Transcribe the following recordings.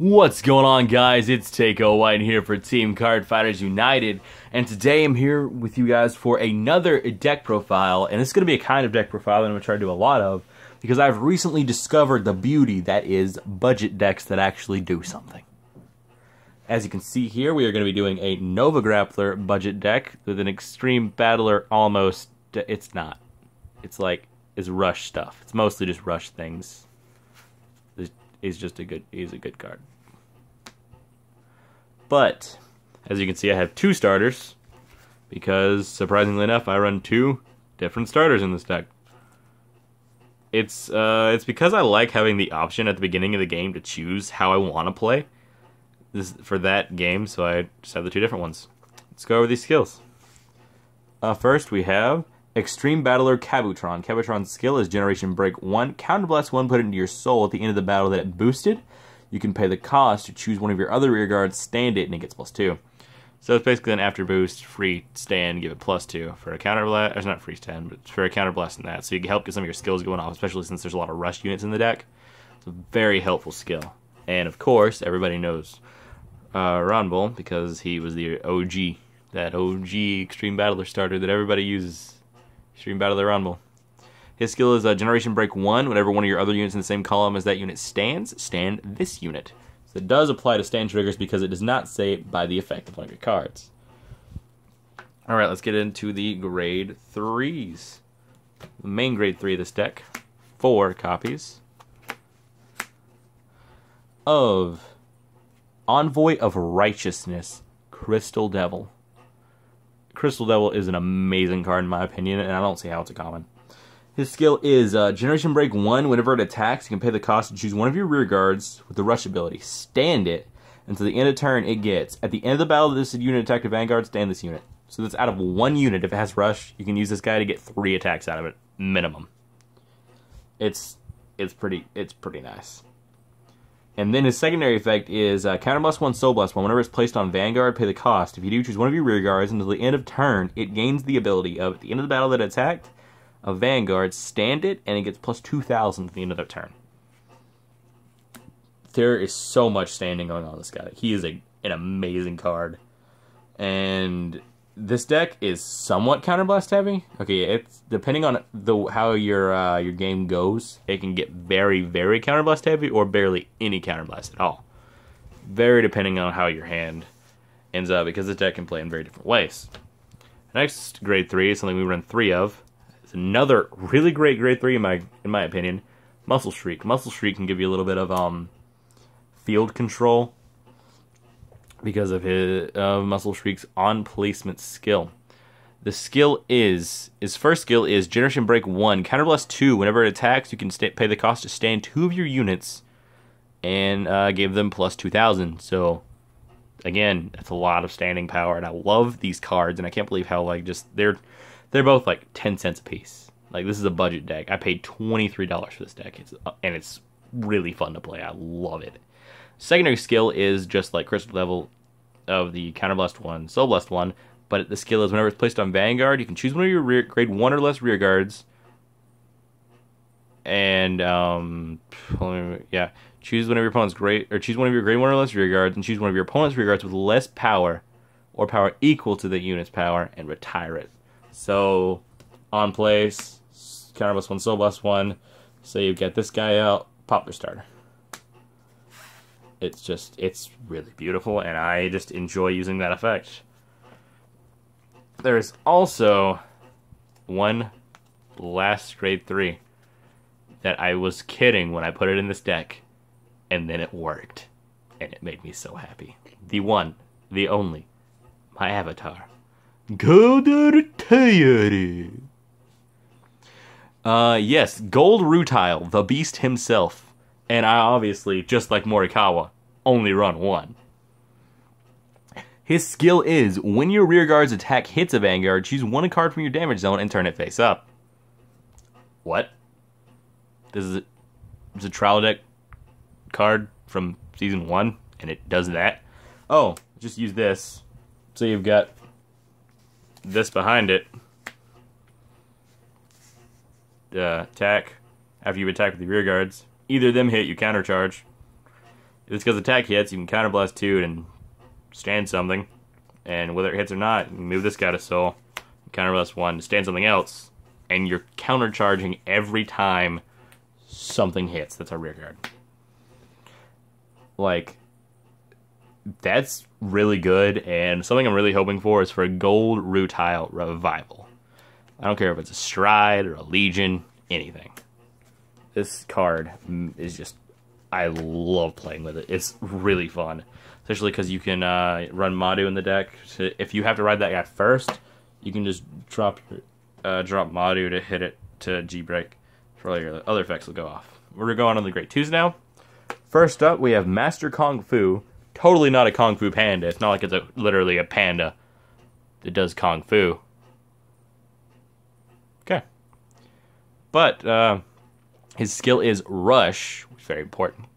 What's going on guys? It's Takeo White here for Team Card Fighters United and today I'm here with you guys for another deck profile and it's going to be a kind of deck profile that I'm going to try to do a lot of because I've recently discovered the beauty that is budget decks that actually do something. As you can see here we are going to be doing a Nova Grappler budget deck with an Extreme Battler almost, it's not. It's like, it's rush stuff. It's mostly just rush things he's just a good he's a good card. But as you can see, I have two starters because surprisingly enough, I run two different starters in this deck. It's uh, it's because I like having the option at the beginning of the game to choose how I want to play this for that game, so I just have the two different ones. Let's go over these skills. Uh, first, we have Extreme Battler Kabutron. Kabutron's skill is Generation Break 1. Counterblast 1, put it into your soul at the end of the battle that it boosted. You can pay the cost to choose one of your other rear guards, stand it, and it gets plus 2. So it's basically an after boost, free stand, give it plus 2 for a counterblast. It's not free stand, but for a counterblast in that. So you can help get some of your skills going off, especially since there's a lot of rush units in the deck. It's a very helpful skill. And of course, everybody knows uh, Ranbul because he was the OG, that OG Extreme Battler starter that everybody uses Extreme Battler Ranbul. His skill is uh, Generation Break 1. Whenever one of your other units in the same column as that unit stands, stand this unit. So it does apply to stand triggers because it does not say by the effect of one of your cards. Alright, let's get into the grade 3s. The main grade 3 of this deck. Four copies of Envoy of Righteousness, Crystal Devil. Crystal Devil is an amazing card in my opinion, and I don't see how it's a common. His skill is uh, Generation Break 1. Whenever it attacks, you can pay the cost to choose one of your rear guards with the rush ability. Stand it until the end of turn it gets. At the end of the battle, this unit attacked a Vanguard, stand this unit. So that's out of one unit. If it has rush, you can use this guy to get three attacks out of it, minimum. It's it's pretty it's pretty nice. And then his secondary effect is uh, Counter Blast 1, Soul Blast 1. Whenever it's placed on Vanguard, pay the cost. If you do choose one of your rear guards until the end of turn, it gains the ability of, at the end of the battle that attacked, a Vanguard, stand it, and it gets plus 2,000 at the end of the turn. There is so much standing going on this guy. He is a, an amazing card. And this deck is somewhat counterblast heavy. Okay, it's depending on the how your uh, your game goes, it can get very very counterblast heavy or barely any counterblast at all. Very depending on how your hand ends up because this deck can play in very different ways. Next grade three is something we run three of. It's another really great grade three in my in my opinion. Muscle Shriek. Muscle Shriek can give you a little bit of um field control because of his uh, Muscle Shriek's on placement skill. The skill is his first skill is Generation Break One. Counterblast Two. Whenever it attacks, you can pay the cost to stand two of your units and uh, give them plus two thousand. So again, that's a lot of standing power, and I love these cards, and I can't believe how like just they're they're both like ten cents a piece. Like this is a budget deck. I paid twenty three dollars for this deck, it's, uh, and it's really fun to play. I love it. Secondary skill is just like Crystal Devil of the Counterblast 1, Soul Blast 1, but the skill is whenever it's placed on Vanguard, you can choose one of your rear, grade 1 or less rear guards, and, um, yeah, choose one of your opponent's grade, or choose one of your grade 1 or less rear guards, and choose one of your opponent's rear guards with less power, or power equal to the unit's power, and retire it. So, on place, Counterblast 1, Soul Blast 1, so you get this guy out, pop your starter it's just it's really beautiful and I just enjoy using that effect. There's also one last grade 3 that I was kidding when I put it in this deck and then it worked and it made me so happy. The one, the only, my avatar. Goldar Uh yes, Gold Rutile, the beast himself and I obviously, just like Morikawa, only run one. His skill is, when your rear guard's attack hits a vanguard, choose one card from your damage zone and turn it face up. What? This is a, a trial deck card from season one, and it does that? Oh, just use this. So you've got this behind it. Uh, attack after you attack with the rear guards. Either them hit, you countercharge. If it's because attack hits, you can counterblast two and stand something. And whether it hits or not, move this guy to soul, counterblast one to stand something else, and you're countercharging every time something hits. That's our rear guard. Like, that's really good, and something I'm really hoping for is for a gold Rutile revival. I don't care if it's a Stride or a Legion, anything. This card is just, I love playing with it. It's really fun, especially because you can uh, run Madew in the deck. So if you have to ride that guy first, you can just drop uh, drop Madew to hit it to G break. For all your other effects will go off. We're going on the Great Twos now. First up, we have Master Kung Fu. Totally not a Kung Fu panda. It's not like it's a, literally a panda that does Kung Fu. Okay. But uh, his skill is Rush, which is very important.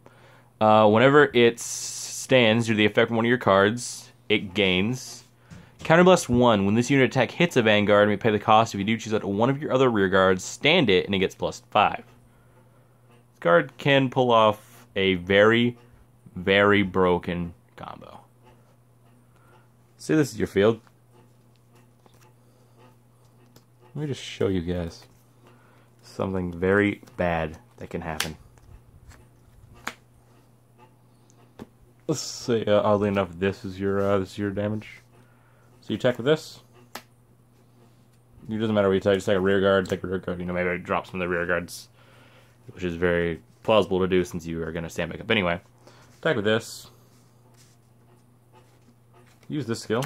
Uh, whenever it stands due to the effect from one of your cards, it gains. Counterblast 1. When this unit attack hits a Vanguard, and we pay the cost. If you do, choose out one of your other rear guards, stand it, and it gets plus 5. This card can pull off a very, very broken combo. See, this is your field. Let me just show you guys something very bad that can happen. Let's say, uh, oddly enough, this is your uh, this is your damage. So you attack with this. It doesn't matter what you attack. Just take a rear guard, take a rear guard. You know, maybe it drops from the rear guards, which is very plausible to do since you are going to stand back up anyway. Attack with this. Use this skill.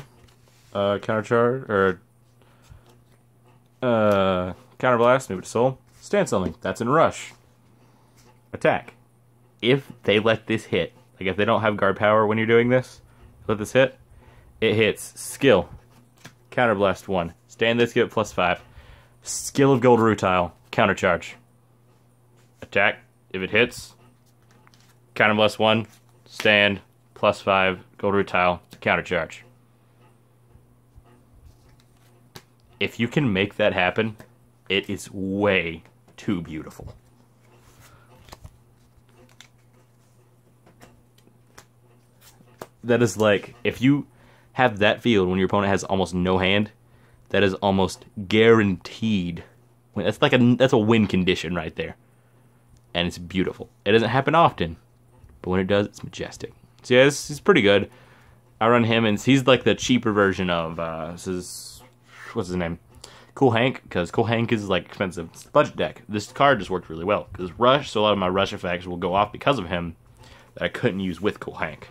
Uh, counter charge, or uh, counter blast, move to soul. Stand something. That's in rush. Attack. If they let this hit, like if they don't have guard power when you're doing this, let this hit, it hits skill. Counter blast one. Stand this, give it plus five. Skill of gold rutile. Counter charge. Attack. If it hits, counter blast one, stand, plus five, gold rutile, counter charge. If you can make that happen, it is way too beautiful. That is like, if you have that field when your opponent has almost no hand, that is almost guaranteed. That's like a that's a win condition right there and it's beautiful. It doesn't happen often, but when it does, it's majestic. So yeah, this is pretty good. I run him, and he's like the cheaper version of uh, this is what's his name, Cool Hank, because Cool Hank is like expensive It's the budget deck. This card just worked really well because Rush, so a lot of my Rush effects will go off because of him that I couldn't use with Cool Hank.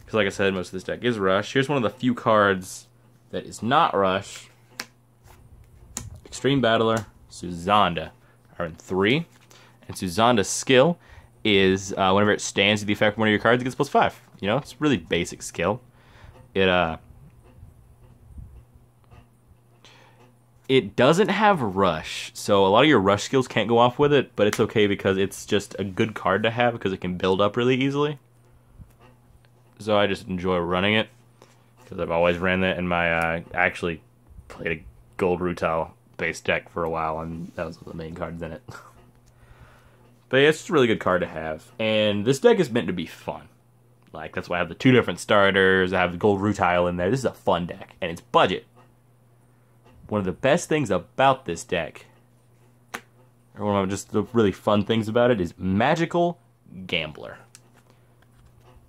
Because like I said, most of this deck is Rush. Here's one of the few cards that is not Rush. Extreme Battler, Suzanda are in three. And Suzanda's skill is uh, whenever it stands to the effect of one of your cards, it gets plus five. You know, it's really basic skill. It uh, it doesn't have rush, so a lot of your rush skills can't go off with it. But it's okay because it's just a good card to have because it can build up really easily. So I just enjoy running it because I've always ran that in my. Uh, actually played a gold rutile base deck for a while, and that was the main cards in it. But yeah, it's just a really good card to have. And this deck is meant to be fun. Like, that's why I have the two different starters. I have the gold rutile in there. This is a fun deck. And it's budget. One of the best things about this deck, or one of just the really fun things about it, is Magical Gambler.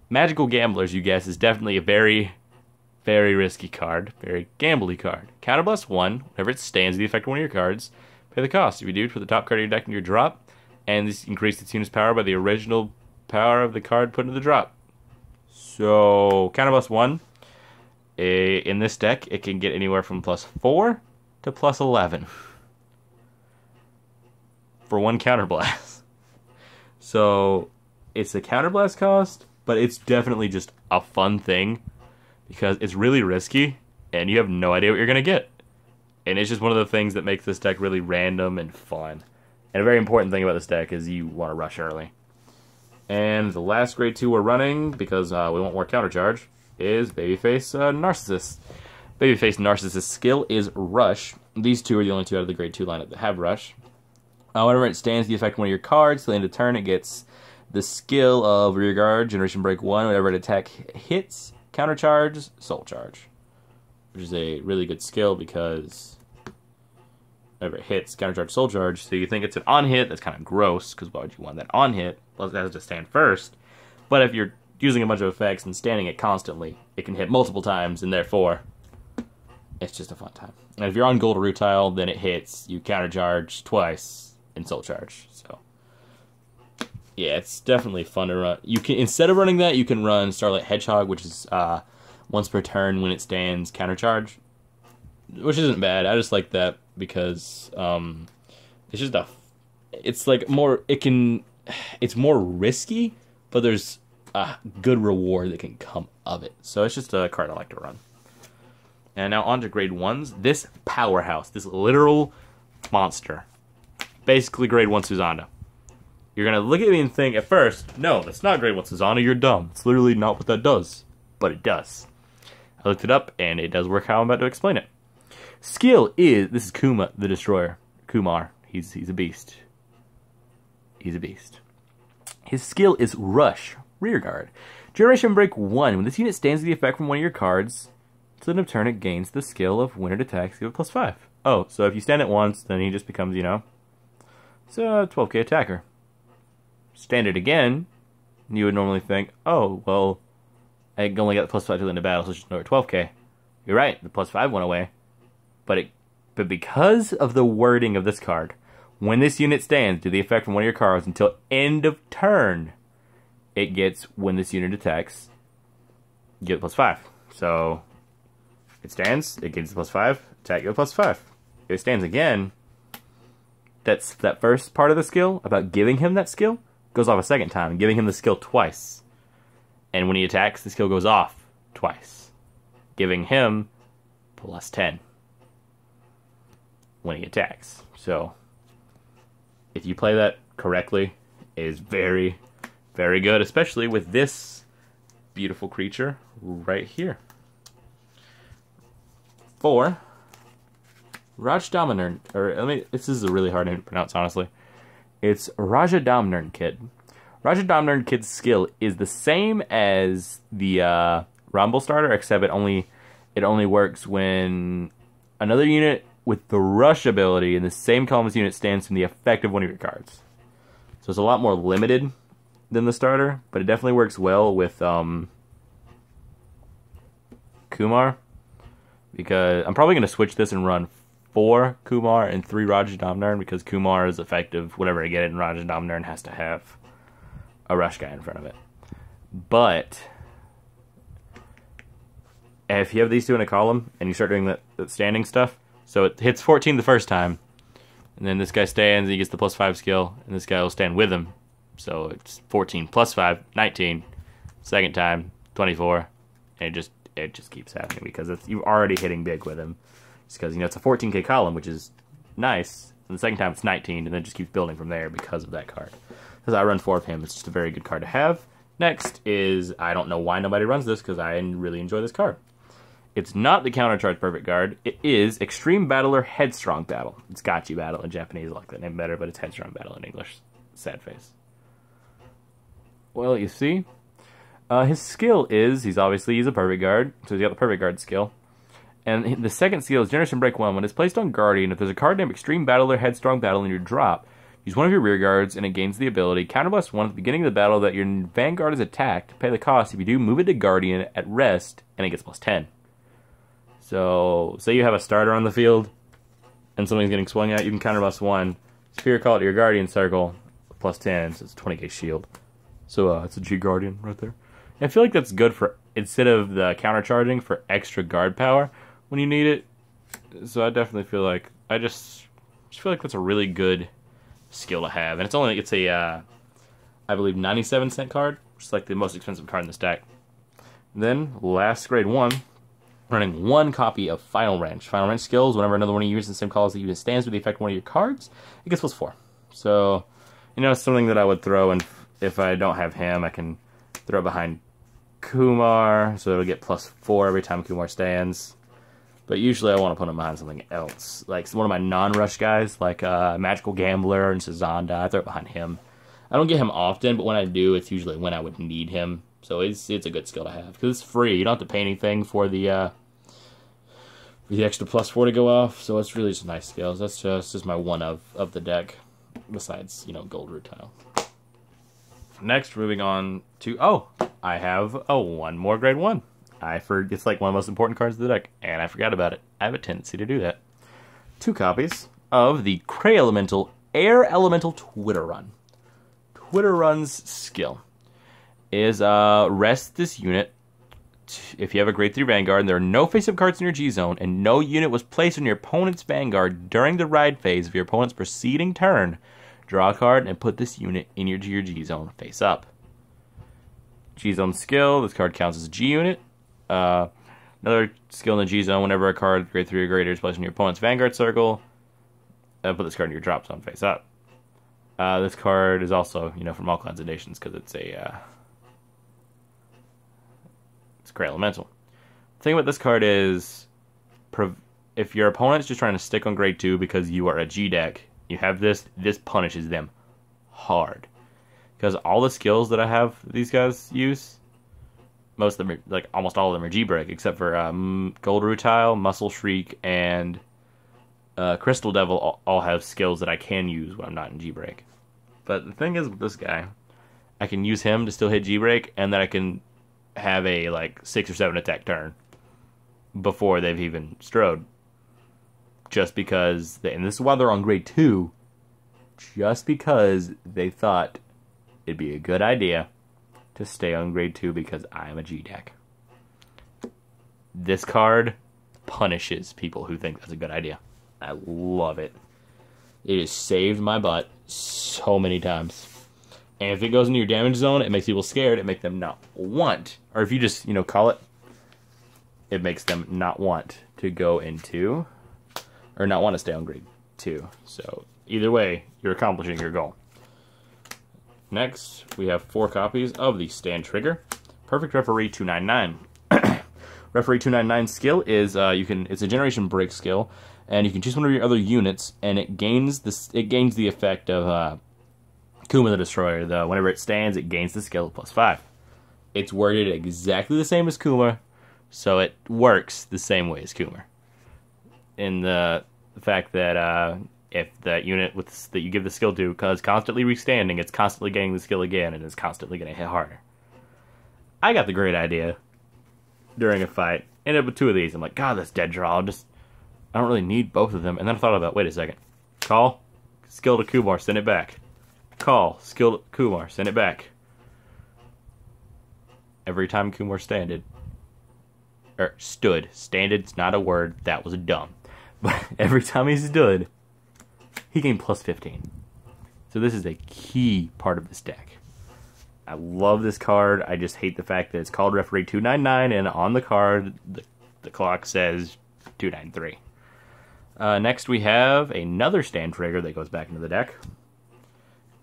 Magical Gamblers, you guess, is definitely a very, very risky card. Very gambly card. Counterblast 1, whenever it stands the effect of one of your cards, pay the cost. If you do, put the top card of your deck into your drop, and this increased its unit's power by the original power of the card put into the drop. So, counterblast 1, a, in this deck, it can get anywhere from plus 4 to plus 11 for one counterblast. So, it's a counterblast cost, but it's definitely just a fun thing because it's really risky and you have no idea what you're going to get. And it's just one of the things that makes this deck really random and fun. And a very important thing about this deck is you want to rush early. And the last grade 2 we're running, because uh, we want more counter charge, is Babyface uh, Narcissus. Babyface Narcissus skill is Rush. These two are the only two out of the grade 2 lineup that have Rush. Uh, whenever it stands the effect of one of your cards, till the end of turn, it gets the skill of rear guard, generation break one, whenever an attack hits, countercharge, soul charge. Which is a really good skill because whenever it hits, counter charge, soul charge. So you think it's an on hit, that's kind of gross, because why would you want that on hit? Well, it has to stand first. But if you're using a bunch of effects and standing it constantly, it can hit multiple times, and therefore, it's just a fun time. And if you're on gold rutile, then it hits, you counter charge twice, and soul charge. So yeah, it's definitely fun to run. You can instead of running that, you can run Starlight Hedgehog, which is uh, once per turn when it stands counter charge, which isn't bad. I just like that because um, it's just a, it's like more. It can, it's more risky, but there's a good reward that can come of it. So it's just a card I like to run. And now on to grade ones. This powerhouse, this literal monster, basically grade one Susano you're gonna look at me and think at first, no, that's not Grade 1 Susano, you're dumb. It's literally not what that does. But it does. I looked it up and it does work how I'm about to explain it. Skill is this is Kuma the Destroyer. Kumar. He's he's a beast. He's a beast. His skill is Rush, Rear Guard. Generation Break 1. When this unit stands the effect from one of your cards, to the of turn it gains the skill of when it attacks, give it plus 5. Oh, so if you stand it once, then he just becomes, you know, it's a 12k attacker stand it again, you would normally think, oh, well, I only got the plus 5 to the end of battle, so it's just another 12k. You're right, the plus 5 went away. But it, but because of the wording of this card, when this unit stands, do the effect from one of your cards until end of turn, it gets, when this unit attacks, you get plus 5. So, it stands, it gets plus 5, attack, you plus 5. If it stands again, that's that first part of the skill, about giving him that skill, goes off a second time, giving him the skill twice. And when he attacks, the skill goes off twice, giving him plus 10 when he attacks. So, if you play that correctly, is very, very good, especially with this beautiful creature right here. Four, Raj Dominern, or let me, this is a really hard name to pronounce, honestly. It's Rajadamnern Kid. Rajadamnern Kid's skill is the same as the uh, Ranbul starter, except it only it only works when another unit with the rush ability in the same column as unit stands from the effect of one of your cards. So it's a lot more limited than the starter, but it definitely works well with um, Kumar because I'm probably going to switch this and run four Kumar and three Rajadamnern because Kumar is effective whenever I get it, and Rajadamnern has to have a rush guy in front of it. But if you have these two in a column and you start doing the, the standing stuff, so it hits 14 the first time, and then this guy stands, he gets the plus 5 skill, and this guy will stand with him. So it's 14 plus 5, 19. Second time, 24. And it just it just keeps happening because you're already hitting big with him. Just because, you know, it's a 14k column, which is nice. And the second time it's 19, and then just keeps building from there because of that card. Because I run four of him, it's just a very good card to have. Next is, I don't know why nobody runs this, because I really enjoy this card. It's not the countercharge perfect guard. It is Extreme Battler Headstrong Battle. It's Gachi Battle in Japanese. I like that name better, but it's Headstrong Battle in English. Sad face. Well, you see, uh, his skill is he's obviously he's a perfect guard, so he's got the perfect guard skill. And the second skill is Generation Break 1. When it's placed on Guardian, if there's a card named Extreme Battler Headstrong Battle in your drop, use one of your rear guards and it gains the ability Counterblast 1 at the beginning of the battle that your Vanguard is attacked. Pay the cost. If you do, move it to Guardian at rest and it gets plus 10. So, say you have a starter on the field and something's getting swung at, you can Counterblast 1. Spear call it your Guardian circle, plus 10, so it's 20k shield. So, uh, it's a G Guardian right there. And I feel like that's good for, instead of the counter charging, for extra guard power when you need it. So I definitely feel like I just, just feel like that's a really good skill to have, and it's only it's a uh, I believe 97 cent card, which is like the most expensive card in the stack. And then last grade one, running one copy of Final Wrench. Final Wrench skills, whenever another one of you uses the same calls that you stands with the effect of one of your cards, it gets plus four. So, you know, something that I would throw, and if I don't have him, I can throw behind Kumar, so it'll get plus four every time Kumar stands. But usually I want to put him behind something else. Like one of my non-rush guys, like uh, Magical Gambler and Sazanda, I throw it behind him. I don't get him often, but when I do, it's usually when I would need him. So it's it's a good skill to have because it's free. You don't have to pay anything for the uh, for the extra plus four to go off. So it's really just nice skills. That's just just my one of of the deck. Besides, you know, gold rutile. Next, moving on to oh, I have a one more grade one. I for it's like one of the most important cards of the deck, and I forgot about it. I have a tendency to do that. Two copies of the Cray Elemental Air Elemental Twitter Run. Twitter Run's skill is uh, rest this unit if you have a grade 3 Vanguard and there are no face up cards in your G zone and no unit was placed on your opponent's Vanguard during the ride phase of your opponent's preceding turn, draw a card and put this unit in your, your G zone face up. G zone skill, this card counts as a G unit. Uh, another skill in the G zone, whenever a card grade 3 or greater is placed in your opponent's Vanguard circle, uh, put this card in your drop zone face up. Uh, this card is also, you know, from all kinds of nations because it's a Cray Elemental. The thing about this card is, if your opponent's just trying to stick on grade two because you are a G deck, you have this. This punishes them hard because all the skills that I have these guys use, most of them, are, like almost all of them, are G break except for um, Gold Rutile, Muscle Shriek, and uh, Crystal Devil all, all, have skills that I can use when I'm not in G Break. But the thing is with this guy, I can use him to still hit G Break, and then I can have a like six or seven attack turn before they've even strode. Just because, they, and this is why they're on grade two, just because they thought it'd be a good idea to stay on grade two because I am a G deck. This card punishes people who think that's a good idea. I love it. It has saved my butt so many times. And if it goes into your damage zone, it makes people scared. It makes them not want, or if you just you know call it, it makes them not want to go into, or not want to stay on grade two. So either way, you're accomplishing your goal. Next, we have four copies of the Stand Trigger, Perfect Referee 299. Referee 299 skill is uh, you can it's a generation break skill, and you can choose one of your other units, and it gains this it gains the effect of uh, Kuma the Destroyer, though, whenever it stands, it gains the skill plus 5. It's worded exactly the same as Kuma, so it works the same way as Kuma. In the, the fact that uh, if that unit with that you give the skill to is constantly restanding, it's constantly getting the skill again and it's constantly going to hit harder. I got the great idea during a fight. Ended up with two of these. I'm like, God, that's dead draw. i just I don't really need both of them. And then I thought about, wait a second, call, skill to Kumar, send it back. Call. Skilled Kumar. Send it back. Every time Kumar standed. Or stood. Standed's not a word. That was dumb. But every time he stood, he gained plus 15. So this is a key part of this deck. I love this card. I just hate the fact that it's called Referee 299 and on the card the, the clock says 293. Uh, next we have another stand trigger that goes back into the deck.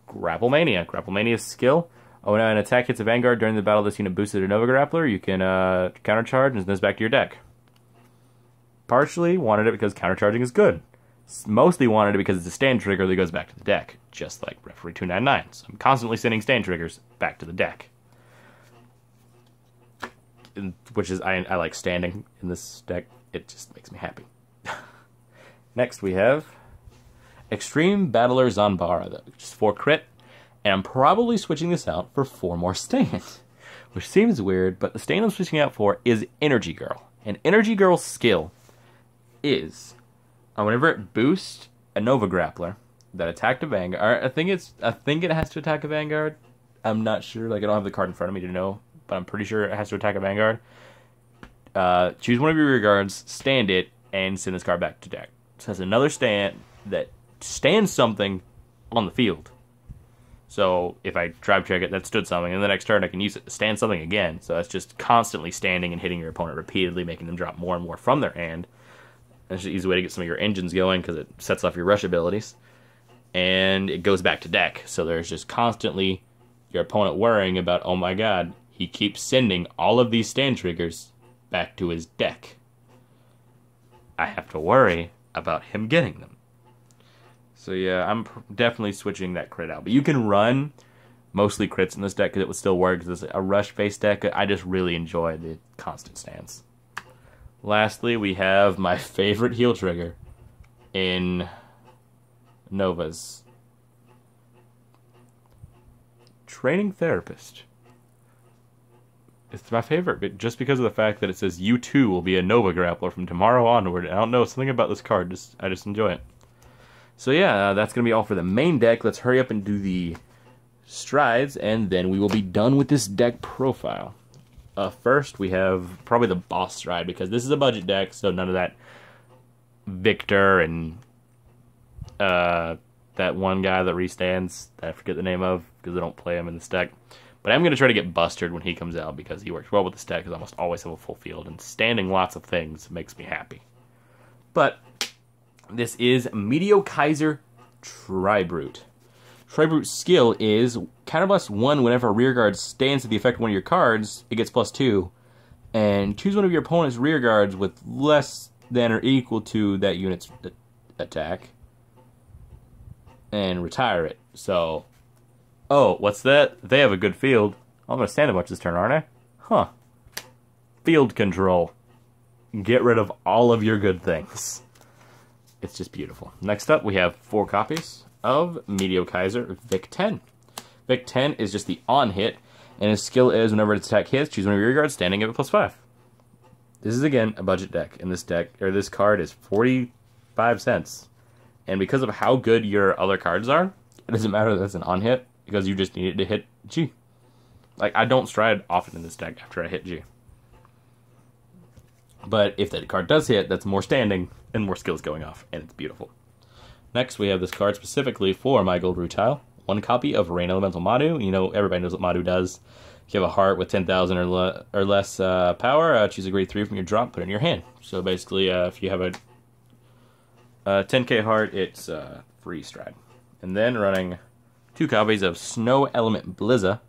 Grapplemania. Grapplemania's skill. Oh, when an attack hits a Vanguard during the battle this unit boosted a Nova Grappler, you can uh, countercharge and send this back to your deck. Partially wanted it because countercharging is good. Mostly wanted it because it's a stand trigger that goes back to the deck, just like Referee 299. So I'm constantly sending stand triggers back to the deck. Which is, I, I like standing in this deck. It just makes me happy. Next we have Extreme Battler Zanbara, just four crit, and I'm probably switching this out for four more stands, which seems weird, but the stand I'm switching out for is Energy Girl. And Energy Girl's skill is, uh, whenever it boosts a Nova Grappler that attacked a Vanguard, I think it's, I think it has to attack a Vanguard. I'm not sure, like I don't have the card in front of me to know, but I'm pretty sure it has to attack a Vanguard. Uh, choose one of your rearguards, stand it, and send this card back to deck. So has another stand that stands something on the field. So if I drive check it, that stood something, and the next turn I can use it to stand something again. So that's just constantly standing and hitting your opponent repeatedly, making them drop more and more from their hand. That's an easy way to get some of your engines going because it sets off your rush abilities. And it goes back to deck. So there's just constantly your opponent worrying about, oh my god, he keeps sending all of these stand triggers back to his deck. I have to worry about him getting them. So yeah, I'm definitely switching that crit out. But you can run mostly crits in this deck because it would still work because it's a rush based deck. I just really enjoy the constant stance. Lastly, we have my favorite heal trigger in Novas. Training Therapist. It's my favorite just because of the fact that it says you too will be a Nova Grappler from tomorrow onward. I don't know, something about this card, just I just enjoy it. So yeah, uh, that's going to be all for the main deck. Let's hurry up and do the strides, and then we will be done with this deck profile. Uh, first, we have probably the boss stride, because this is a budget deck, so none of that Victor and uh, that one guy that restands, that I forget the name of, because I don't play him in this deck. But I'm going to try to get Busted when he comes out, because he works well with this deck, because I almost always have a full field, and standing lots of things makes me happy. But this is Meteo Kaiser Tribrute. Tribrute's skill is counterblast 1 whenever a rearguard stands to the effect of one of your cards, it gets plus 2. And choose one of your opponent's rearguards with less than or equal to that unit's attack. And retire it. So, oh, what's that? They have a good field. I'm going to stand a bunch this turn, aren't I? Huh. Field control. Get rid of all of your good things. It's just beautiful. Next up, we have four copies of Meteo Kaiser Vic 10. Vic 10 is just the on hit, and his skill is whenever its attack hits, choose one of your guards standing, give it plus 5. This is again a budget deck, and this deck, or this card is 45 cents. And because of how good your other cards are, it doesn't matter that it's an on hit, because you just needed to hit G. Like, I don't stride often in this deck after I hit G. But if that card does hit, that's more standing and more skills going off, and it's beautiful. Next, we have this card specifically for my Gold Rutile. One copy of Rain Elemental Madew. You know, everybody knows what Madew does. If you have a heart with 10,000 or, le or less uh, power, uh, choose a grade 3 from your drop, put it in your hand. So basically, uh, if you have a, a 10k heart, it's uh, free stride. And then running two copies of Snow Element Blizza.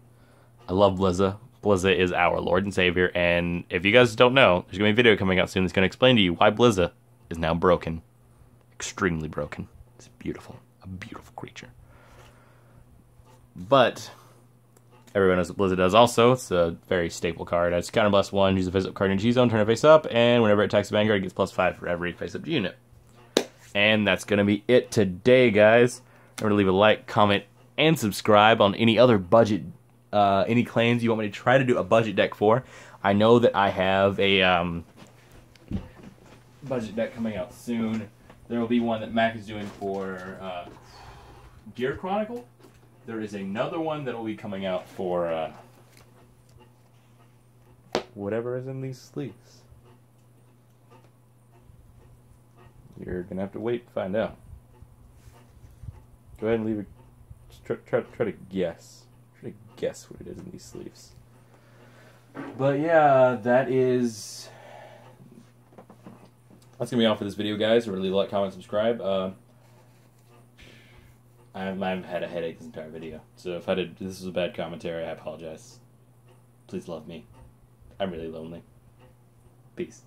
I love Blizza. Blizza is our Lord and Savior, and if you guys don't know, there's going to be a video coming out soon that's going to explain to you why Blizza is now broken. Extremely broken. It's beautiful. A beautiful creature. But everyone knows what Blizzard does also. It's a very staple card. It's counterblast 1, use a physical card in G zone, turn it face up, and whenever it attacks a Vanguard, it gets plus 5 for every face up unit. And that's going to be it today, guys. Remember to leave a like, comment, and subscribe on any other budget, uh, any claims you want me to try to do a budget deck for. I know that I have a um, budget deck coming out soon there will be one that Mack is doing for uh, Gear Chronicle. There is another one that will be coming out for uh, whatever is in these sleeves. You're gonna have to wait to find out. Go ahead and leave it. Try, try, try to guess. Try to guess what it is in these sleeves. But yeah, that is that's gonna be all for this video, guys. Remember to leave a like, comment, subscribe. Uh, I've, I've had a headache this entire video, so if I did this was a bad commentary, I apologize. Please love me. I'm really lonely. Peace.